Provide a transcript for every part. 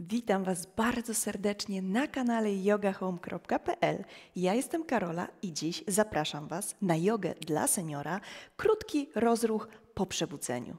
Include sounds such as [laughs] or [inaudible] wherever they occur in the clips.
Witam Was bardzo serdecznie na kanale yogahome.pl. Ja jestem Karola i dziś zapraszam Was na jogę dla seniora, krótki rozruch po przebudzeniu.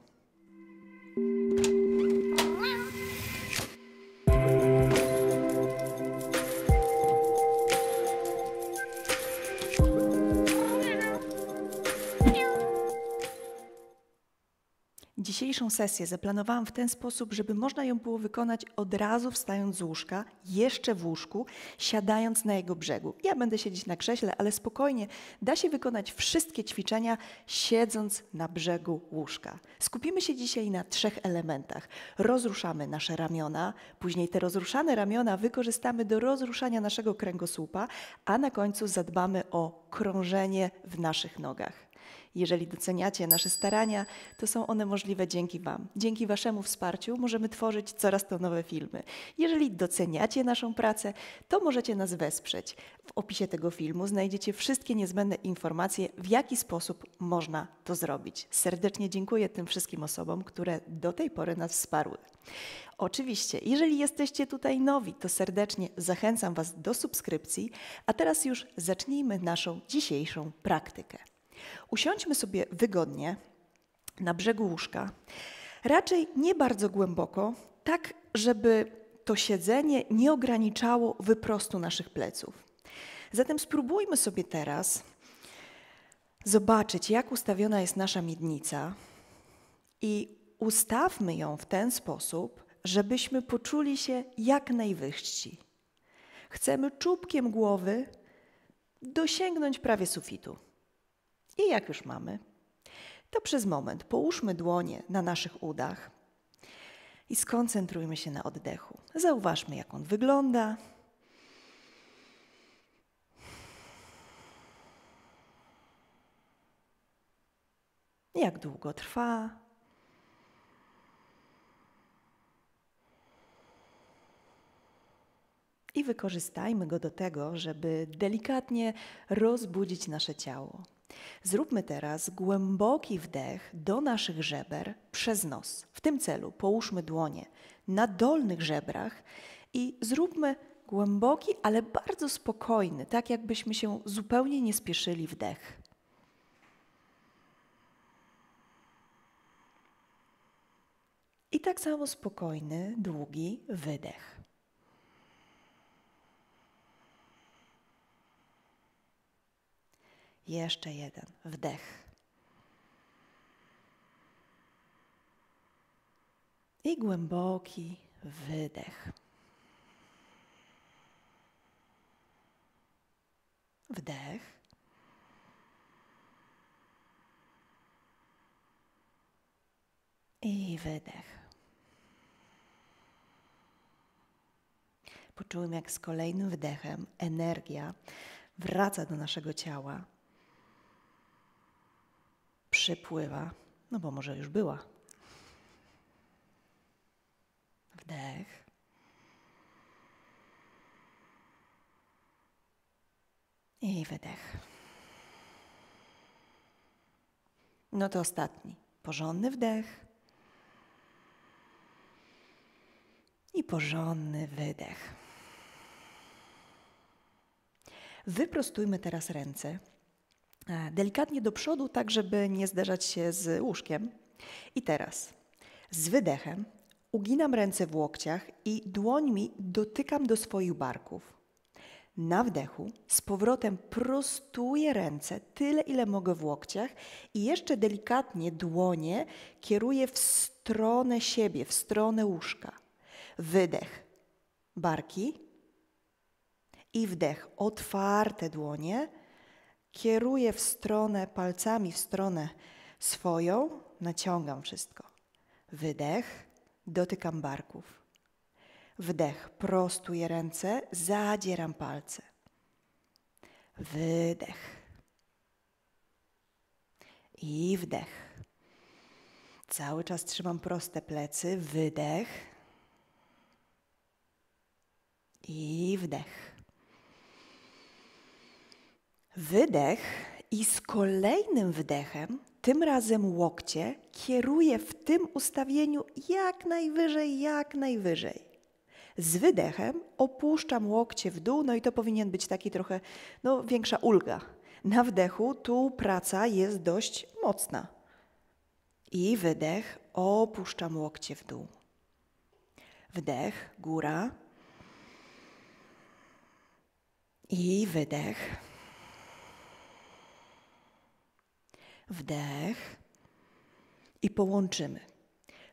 Dzisiejszą sesję zaplanowałam w ten sposób, żeby można ją było wykonać od razu wstając z łóżka, jeszcze w łóżku, siadając na jego brzegu. Ja będę siedzieć na krześle, ale spokojnie da się wykonać wszystkie ćwiczenia siedząc na brzegu łóżka. Skupimy się dzisiaj na trzech elementach. Rozruszamy nasze ramiona, później te rozruszane ramiona wykorzystamy do rozruszania naszego kręgosłupa, a na końcu zadbamy o krążenie w naszych nogach. Jeżeli doceniacie nasze starania, to są one możliwe dzięki Wam. Dzięki Waszemu wsparciu możemy tworzyć coraz to nowe filmy. Jeżeli doceniacie naszą pracę, to możecie nas wesprzeć. W opisie tego filmu znajdziecie wszystkie niezbędne informacje, w jaki sposób można to zrobić. Serdecznie dziękuję tym wszystkim osobom, które do tej pory nas wsparły. Oczywiście, jeżeli jesteście tutaj nowi, to serdecznie zachęcam Was do subskrypcji, a teraz już zacznijmy naszą dzisiejszą praktykę. Usiądźmy sobie wygodnie na brzegu łóżka, raczej nie bardzo głęboko, tak żeby to siedzenie nie ograniczało wyprostu naszych pleców. Zatem spróbujmy sobie teraz zobaczyć, jak ustawiona jest nasza miednica i ustawmy ją w ten sposób, żebyśmy poczuli się jak najwyżsi. Chcemy czubkiem głowy dosięgnąć prawie sufitu. I jak już mamy, to przez moment połóżmy dłonie na naszych udach i skoncentrujmy się na oddechu. Zauważmy, jak on wygląda. Jak długo trwa? I wykorzystajmy go do tego, żeby delikatnie rozbudzić nasze ciało. Zróbmy teraz głęboki wdech do naszych żeber przez nos. W tym celu połóżmy dłonie na dolnych żebrach i zróbmy głęboki, ale bardzo spokojny, tak jakbyśmy się zupełnie nie spieszyli wdech. I tak samo spokojny, długi wydech. Jeszcze jeden wdech. I głęboki wydech. Wdech. I wydech. Poczułem, jak z kolejnym wdechem energia wraca do naszego ciała przypływa, no bo może już była. Wdech. I wydech. No to ostatni. Porządny wdech. I porządny wydech. Wyprostujmy teraz ręce delikatnie do przodu, tak żeby nie zderzać się z łóżkiem. I teraz z wydechem uginam ręce w łokciach i dłońmi dotykam do swoich barków. Na wdechu z powrotem prostuję ręce tyle, ile mogę w łokciach i jeszcze delikatnie dłonie kieruję w stronę siebie, w stronę łóżka. Wydech, barki i wdech, otwarte dłonie kieruję w stronę palcami, w stronę swoją, naciągam wszystko. Wydech, dotykam barków. Wdech, prostuję ręce, zadzieram palce. Wydech. I wdech. Cały czas trzymam proste plecy. Wydech. I wdech wydech i z kolejnym wdechem, tym razem łokcie, kieruję w tym ustawieniu jak najwyżej, jak najwyżej. Z wydechem opuszczam łokcie w dół, no i to powinien być taki trochę no, większa ulga. Na wdechu tu praca jest dość mocna. I wydech, opuszczam łokcie w dół. Wdech, góra. I wydech. Wdech. I połączymy.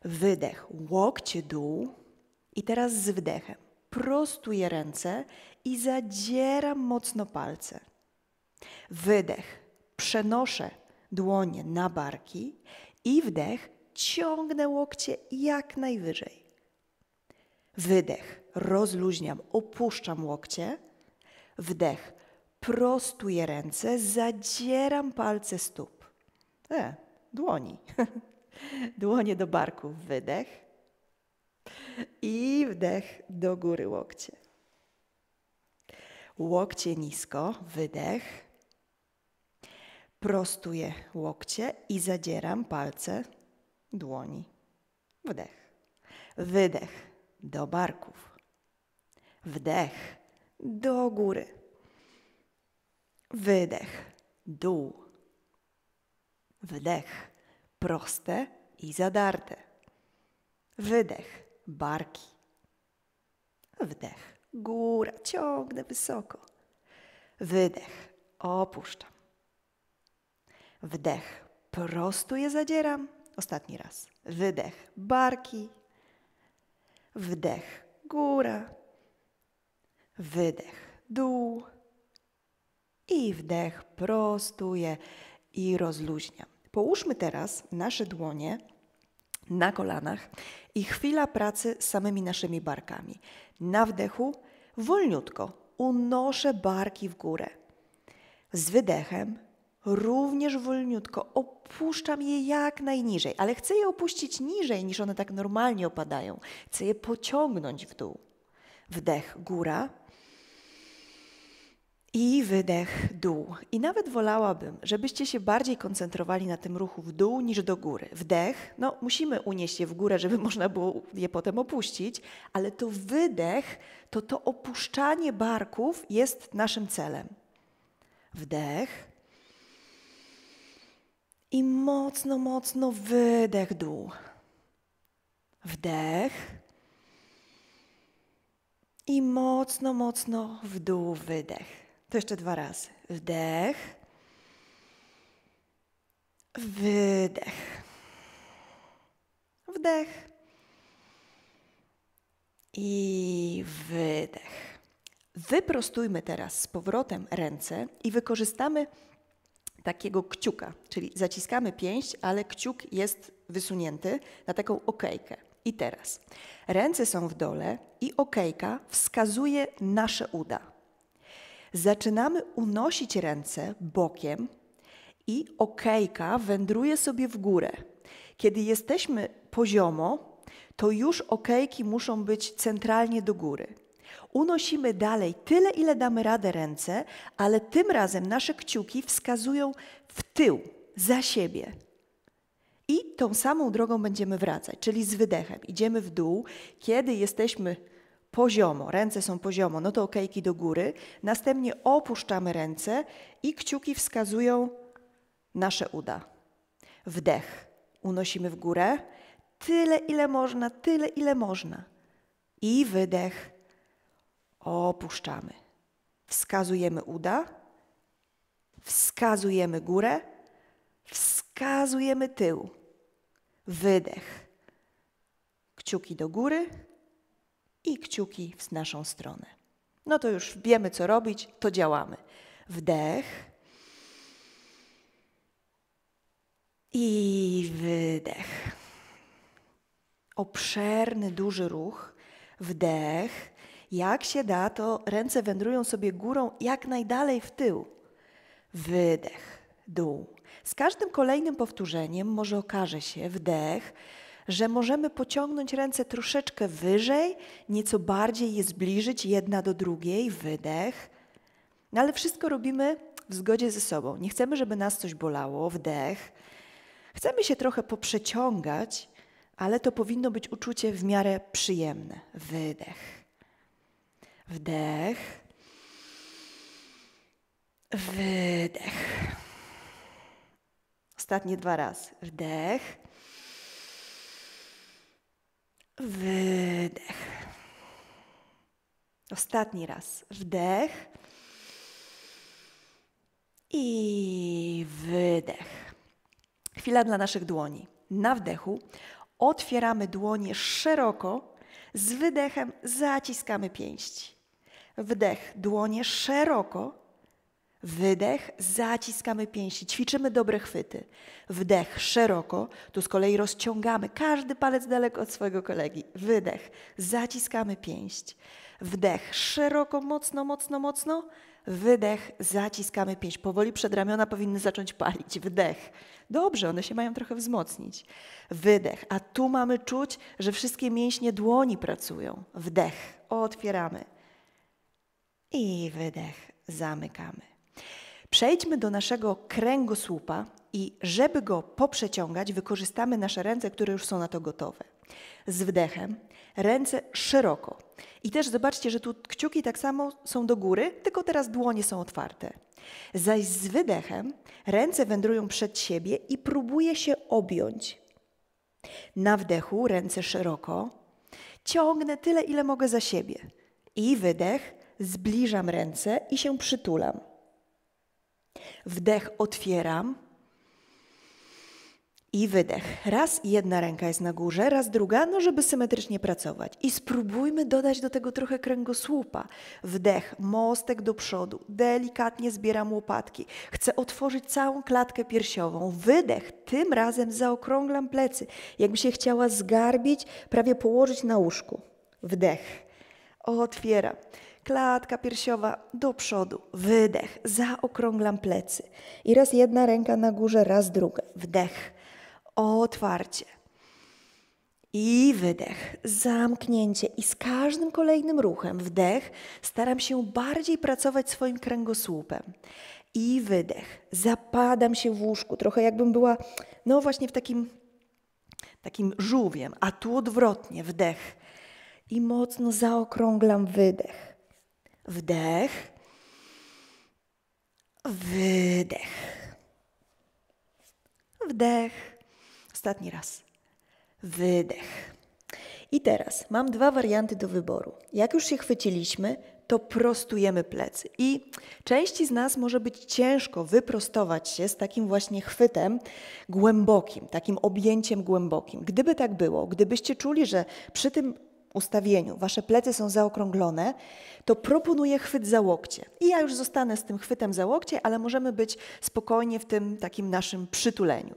Wydech, łokcie dół. I teraz z wdechem prostuję ręce i zadzieram mocno palce. Wydech, przenoszę dłonie na barki i wdech, ciągnę łokcie jak najwyżej. Wydech, rozluźniam, opuszczam łokcie. Wdech, prostuję ręce, zadzieram palce stóp. E, dłoni. [laughs] Dłonie do barków, wydech. I wdech do góry łokcie. Łokcie nisko, wydech. Prostuję łokcie i zadzieram palce dłoni. Wdech. Wydech do barków. Wdech do góry. Wydech, dół. Wdech, proste i zadarte. Wydech, barki. Wdech, góra, ciągnę wysoko. Wydech, opuszczam. Wdech, prostuję, zadzieram. Ostatni raz. Wydech, barki. Wdech, góra. Wydech, dół. I wdech, prostuję i rozluźniam. Połóżmy teraz nasze dłonie na kolanach i chwila pracy z samymi naszymi barkami. Na wdechu wolniutko unoszę barki w górę. Z wydechem również wolniutko opuszczam je jak najniżej, ale chcę je opuścić niżej niż one tak normalnie opadają. Chcę je pociągnąć w dół. Wdech góra i wydech dół. I nawet wolałabym, żebyście się bardziej koncentrowali na tym ruchu w dół niż do góry. Wdech, no musimy unieść je w górę, żeby [laughs] można było je potem opuścić, ale to wydech, to to opuszczanie barków jest naszym celem. Wdech i mocno, mocno wydech dół. Wdech. I mocno, mocno w dół wydech. To jeszcze dwa razy. Wdech. Wydech. Wdech. I wydech. Wyprostujmy teraz z powrotem ręce i wykorzystamy takiego kciuka, czyli zaciskamy pięść, ale kciuk jest wysunięty na taką okejkę. I teraz ręce są w dole i okejka wskazuje nasze uda. Zaczynamy unosić ręce bokiem i okejka wędruje sobie w górę. Kiedy jesteśmy poziomo, to już okejki muszą być centralnie do góry. Unosimy dalej tyle, ile damy radę ręce, ale tym razem nasze kciuki wskazują w tył, za siebie. I tą samą drogą będziemy wracać, czyli z wydechem. Idziemy w dół, kiedy jesteśmy poziomo, ręce są poziomo, no to okejki do góry. Następnie opuszczamy ręce i kciuki wskazują nasze uda. Wdech, unosimy w górę, tyle ile można, tyle ile można. I wydech, opuszczamy. Wskazujemy uda, wskazujemy górę, wskazujemy tył. Wydech. Kciuki do góry i kciuki w naszą stronę. No to już wiemy, co robić, to działamy. Wdech. I wydech. Obszerny, duży ruch. Wdech. Jak się da, to ręce wędrują sobie górą jak najdalej w tył. Wydech, dół. Z każdym kolejnym powtórzeniem może okaże się wdech, że możemy pociągnąć ręce troszeczkę wyżej, nieco bardziej je zbliżyć jedna do drugiej, wydech. No ale wszystko robimy w zgodzie ze sobą. Nie chcemy, żeby nas coś bolało, wdech. Chcemy się trochę poprzeciągać, ale to powinno być uczucie w miarę przyjemne, wydech. Wdech. Wydech. Ostatnie dwa razy. Wdech. Wydech. Ostatni raz. Wdech. I wydech. Chwila dla naszych dłoni. Na wdechu otwieramy dłonie szeroko, z wydechem zaciskamy pięści. Wdech, dłonie szeroko, wydech, zaciskamy pięści, ćwiczymy dobre chwyty. Wdech szeroko, tu z kolei rozciągamy każdy palec daleko od swojego kolegi. Wydech, zaciskamy pięść. Wdech szeroko, mocno, mocno, mocno. Wydech, zaciskamy pięść. Powoli przedramiona powinny zacząć palić. Wdech. Dobrze, one się mają trochę wzmocnić. Wydech. A tu mamy czuć, że wszystkie mięśnie dłoni pracują. Wdech. Otwieramy. I wydech. Zamykamy. Przejdźmy do naszego kręgosłupa i żeby go poprzeciągać, wykorzystamy nasze ręce, które już są na to gotowe. Z wdechem ręce szeroko. I też zobaczcie, że tu kciuki tak samo są do góry, tylko teraz dłonie są otwarte. Zaś z wydechem ręce wędrują przed siebie i próbuje się objąć. Na wdechu ręce szeroko. Ciągnę tyle, ile mogę za siebie. I wydech, zbliżam ręce i się przytulam. Wdech otwieram i wydech. Raz jedna ręka jest na górze, raz druga, no żeby symetrycznie pracować. I spróbujmy dodać do tego trochę kręgosłupa. Wdech, mostek do przodu, delikatnie zbieram łopatki. Chcę otworzyć całą klatkę piersiową. Wydech, tym razem zaokrąglam plecy, jakby się chciała zgarbić, prawie położyć na łóżku. Wdech, otwieram. Klatka piersiowa do przodu, wydech, zaokrąglam plecy. I raz jedna ręka na górze, raz druga. Wdech, otwarcie. I wydech, zamknięcie. I z każdym kolejnym ruchem, wdech, staram się bardziej pracować swoim kręgosłupem. I wydech, zapadam się w łóżku, trochę jakbym była, no właśnie w takim, takim żółwiem, a tu odwrotnie, wdech. I mocno zaokrąglam wydech. Wdech, wydech. Wdech, Ostatni raz. Wydech. I teraz mam dwa warianty do wyboru. Jak już się chwyciliśmy, to prostujemy plecy. I części z nas może być ciężko wyprostować się z takim właśnie chwytem głębokim, takim objęciem głębokim. Gdyby tak było, gdybyście czuli, że przy tym ustawieniu wasze plecy są zaokrąglone, to proponuję chwyt za łokcie. I ja już zostanę z tym chwytem za łokcie, ale możemy być spokojnie w tym takim naszym przytuleniu.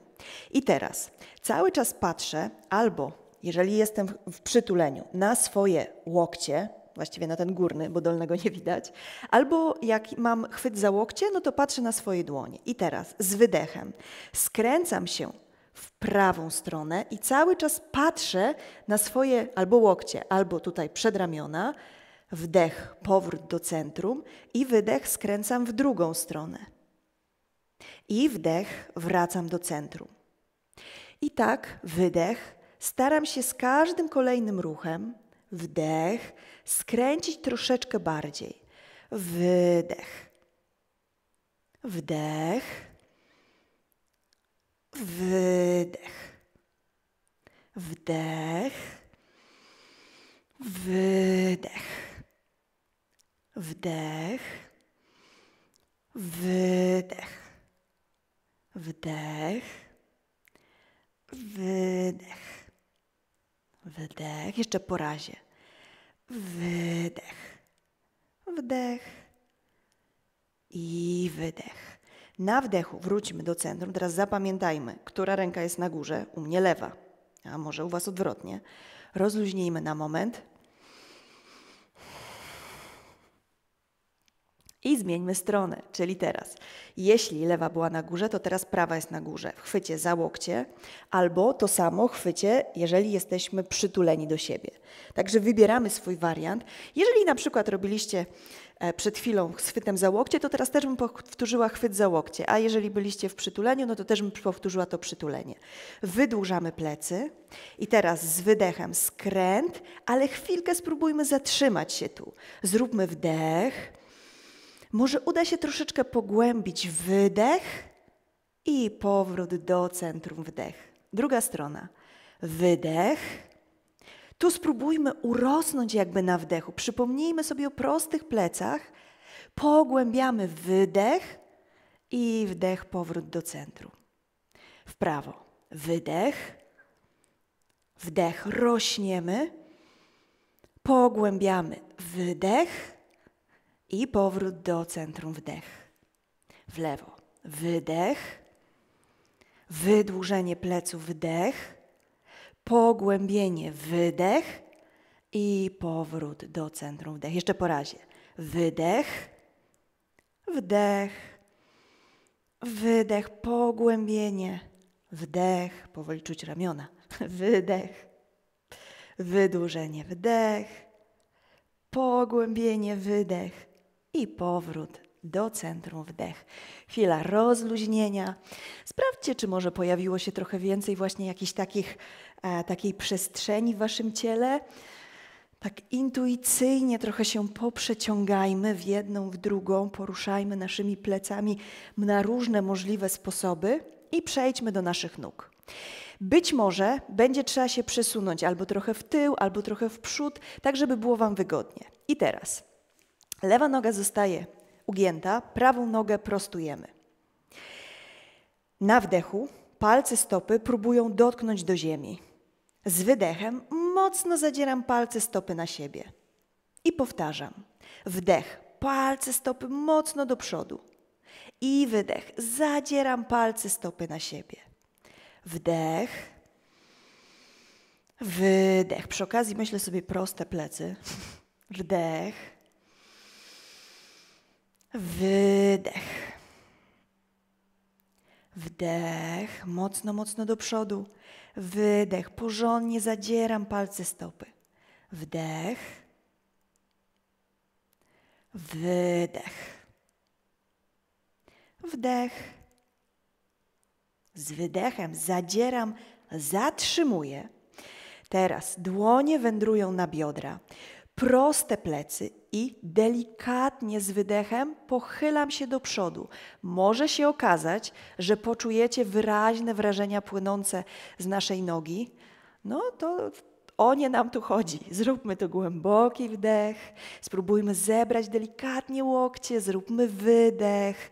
I teraz cały czas patrzę albo, jeżeli jestem w przytuleniu, na swoje łokcie, właściwie na ten górny, bo dolnego nie widać, albo jak mam chwyt za łokcie, no to patrzę na swoje dłonie. I teraz z wydechem skręcam się w prawą stronę i cały czas patrzę na swoje albo łokcie, albo tutaj przedramiona. Wdech, powrót do centrum i wydech skręcam w drugą stronę. I wdech, wracam do centrum. I tak wydech, staram się z każdym kolejnym ruchem, wdech, skręcić troszeczkę bardziej. Wydech. Wdech. Wydech. Wdech. Wydech. Wdech. Wydech. Wdech. Wydech. Wydech. Jeszcze po razie. Wydech. Wdech. I wydech. Na wdechu wróćmy do centrum. Teraz zapamiętajmy, która ręka jest na górze. U mnie lewa, a może u Was odwrotnie. Rozluźnijmy na moment. I zmieńmy stronę, czyli teraz, jeśli lewa była na górze, to teraz prawa jest na górze. Chwycie za łokcie, albo to samo chwycie, jeżeli jesteśmy przytuleni do siebie. Także wybieramy swój wariant. Jeżeli na przykład robiliście przed chwilą chwytem za łokcie, to teraz też bym powtórzyła chwyt za łokcie, a jeżeli byliście w przytuleniu, no to też bym powtórzyła to przytulenie. Wydłużamy plecy i teraz z wydechem skręt, ale chwilkę spróbujmy zatrzymać się tu. Zróbmy wdech, może uda się troszeczkę pogłębić wydech i powrót do centrum wdech. Druga strona. Wydech. Tu spróbujmy urosnąć jakby na wdechu. Przypomnijmy sobie o prostych plecach. Pogłębiamy wydech i wdech, powrót do centrum. W prawo. Wydech. Wdech, rośniemy. Pogłębiamy wydech i powrót do centrum wdech. W lewo. Wydech. Wydłużenie pleców wdech. Pogłębienie wydech i powrót do centrum wdech. Jeszcze po razie. Wydech. Wdech. Wydech, pogłębienie. Wdech, powoli czuć ramiona. [laughs] Wydech. Wydłużenie, wdech. Pogłębienie, wydech i powrót do centrum wdech. Chwila rozluźnienia. Sprawdźcie, czy może pojawiło się trochę więcej właśnie jakichś takich, takiej przestrzeni w waszym ciele. Tak intuicyjnie trochę się poprzeciągajmy w jedną, w drugą, poruszajmy naszymi plecami na różne możliwe sposoby i przejdźmy do naszych nóg. Być może będzie trzeba się przesunąć albo trochę w tył, albo trochę w przód, tak żeby było Wam wygodnie. I teraz Lewa noga zostaje ugięta, prawą nogę prostujemy. Na wdechu palce stopy próbują dotknąć do ziemi. Z wydechem mocno zadzieram palce stopy na siebie. I powtarzam. Wdech, palce stopy mocno do przodu. I wydech, zadzieram palce stopy na siebie. Wdech, wydech. Przy okazji myślę sobie proste plecy. Wdech, Wydech. Wdech, mocno, mocno do przodu. Wydech, porządnie zadzieram palce stopy. Wdech. Wydech. Wdech. Z wydechem zadzieram, zatrzymuję. Teraz dłonie wędrują na biodra proste plecy i delikatnie z wydechem pochylam się do przodu. Może się okazać, że poczujecie wyraźne wrażenia płynące z naszej nogi. No to o nie nam tu chodzi. Zróbmy to głęboki wdech, spróbujmy zebrać delikatnie łokcie, zróbmy wydech.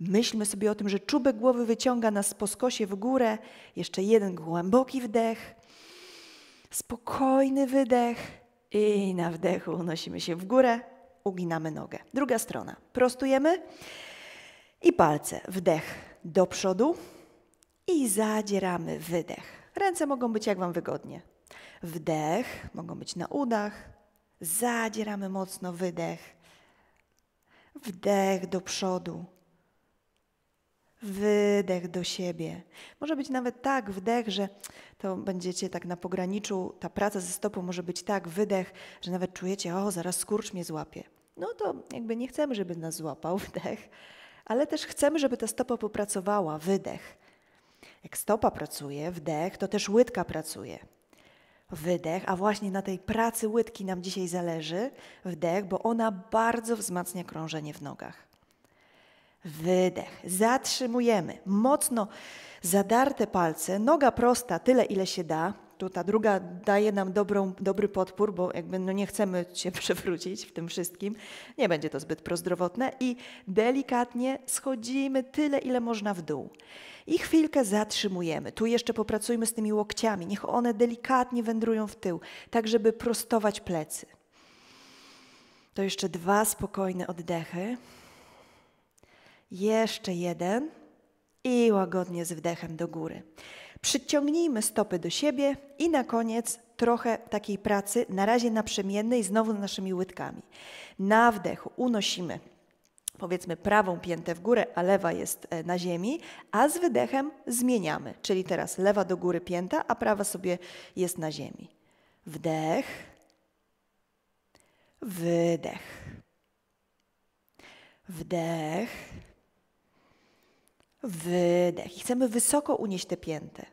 Myślmy sobie o tym, że czubek głowy wyciąga nas po skosie w górę. Jeszcze jeden głęboki wdech, spokojny wydech i na wdechu unosimy się w górę, uginamy nogę. Druga strona. Prostujemy i palce. Wdech do przodu i zadzieramy wydech. Ręce mogą być jak Wam wygodnie. Wdech, mogą być na udach. Zadzieramy mocno wydech. Wdech do przodu. Wydech do siebie. Może być nawet tak wdech, że to będziecie tak na pograniczu, ta praca ze stopą może być tak, wydech, że nawet czujecie, o, zaraz skurcz mnie złapie. No to jakby nie chcemy, żeby nas złapał [laughs] wdech, ale też chcemy, żeby ta stopa popracowała, wydech. Jak stopa pracuje, wdech, to też łydka pracuje. Wydech, a właśnie na tej pracy łydki nam dzisiaj zależy, wdech, bo ona bardzo wzmacnia krążenie w nogach. Wydech. Zatrzymujemy. Mocno zadarte palce, noga prosta, tyle ile się da. Tu ta druga daje nam dobrą, dobry podpór, bo jakby no nie chcemy się [laughs] przewrócić w tym wszystkim. Nie będzie to zbyt prozdrowotne. I delikatnie schodzimy tyle, ile można w dół. I chwilkę zatrzymujemy. Tu jeszcze popracujmy z tymi łokciami. Niech one delikatnie wędrują w tył, tak żeby prostować plecy. To jeszcze dwa spokojne oddechy. Jeszcze jeden i łagodnie z wdechem do góry. Przyciągnijmy stopy do siebie i na koniec trochę takiej pracy, na razie naprzemiennej, znowu naszymi łydkami. Na wdechu unosimy powiedzmy prawą piętę w górę, a lewa jest e, na ziemi, a z wydechem zmieniamy. Czyli teraz lewa do góry pięta, a prawa sobie jest na ziemi. Wdech, wydech. Wdech, wydech. I chcemy wysoko unieść tę piętę.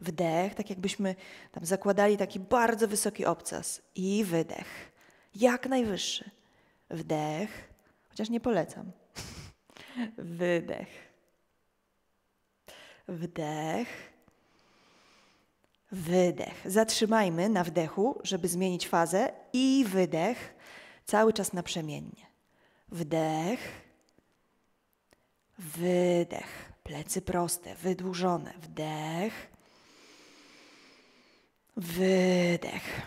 Wdech, tak jakbyśmy tam zakładali taki bardzo wysoki obcas. I wydech. Jak najwyższy. Wdech, chociaż nie polecam. [laughs] Wydech. Wdech. Wydech. Zatrzymajmy na wdechu, żeby zmienić fazę i wydech cały czas naprzemiennie. Wdech. Wydech. Plecy proste, wydłużone. Wdech. Wydech.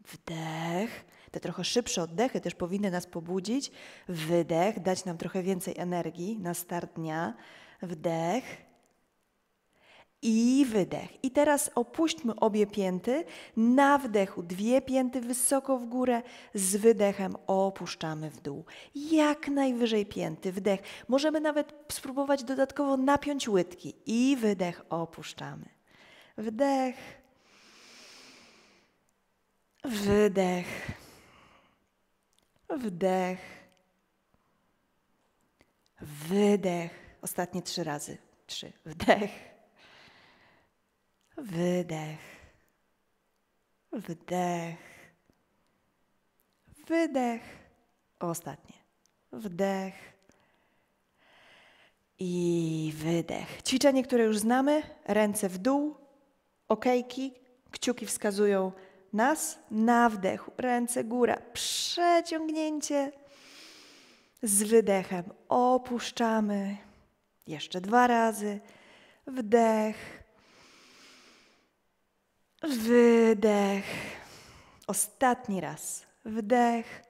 Wdech. Te trochę szybsze oddechy też powinny nas pobudzić. Wydech, dać nam trochę więcej energii na start dnia. Wdech i wydech. I teraz opuśćmy obie pięty. Na wdechu dwie pięty wysoko w górę, z wydechem opuszczamy w dół. Jak najwyżej pięty, wdech. Możemy nawet spróbować dodatkowo napiąć łydki i wydech opuszczamy. Wdech. Wydech. Wdech. Wydech. Ostatnie trzy razy. Trzy. Wdech. Wydech. Wdech. Wydech. Ostatnie. Wdech. I wydech. Ćwiczenie, które już znamy. Ręce w dół. Okejki. Kciuki wskazują nas na wdechu, ręce góra, przeciągnięcie z wydechem. Opuszczamy. Jeszcze dwa razy. Wdech. Wydech. Ostatni raz. Wdech.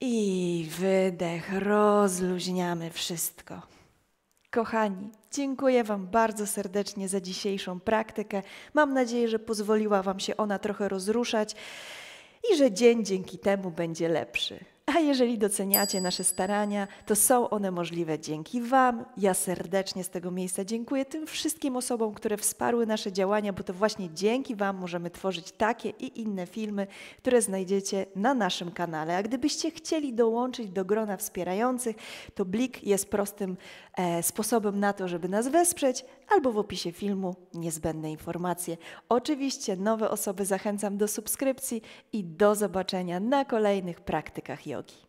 I wydech. Rozluźniamy wszystko. Kochani, dziękuję Wam bardzo serdecznie za dzisiejszą praktykę. Mam nadzieję, że pozwoliła Wam się ona trochę rozruszać i że dzień dzięki temu będzie lepszy. A jeżeli doceniacie nasze starania, to są one możliwe dzięki Wam. Ja serdecznie z tego miejsca dziękuję tym wszystkim osobom, które wsparły nasze działania, bo to właśnie dzięki Wam możemy tworzyć takie i inne filmy, które znajdziecie na naszym kanale. A gdybyście chcieli dołączyć do grona wspierających, to Blik jest prostym e, sposobem na to, żeby nas wesprzeć, albo w opisie filmu niezbędne informacje. Oczywiście nowe osoby zachęcam do subskrypcji i do zobaczenia na kolejnych praktykach jogi.